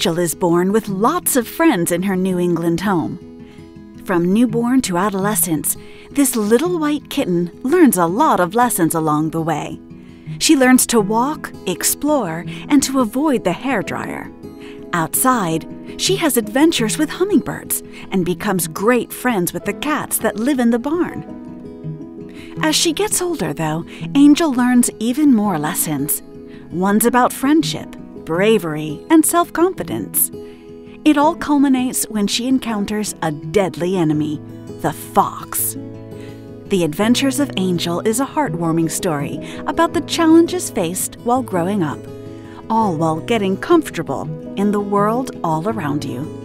Angel is born with lots of friends in her New England home. From newborn to adolescence, this little white kitten learns a lot of lessons along the way. She learns to walk, explore, and to avoid the hairdryer. Outside, she has adventures with hummingbirds and becomes great friends with the cats that live in the barn. As she gets older, though, Angel learns even more lessons. One's about friendship, bravery, and self confidence. It all culminates when she encounters a deadly enemy, the fox. The Adventures of Angel is a heartwarming story about the challenges faced while growing up, all while getting comfortable in the world all around you.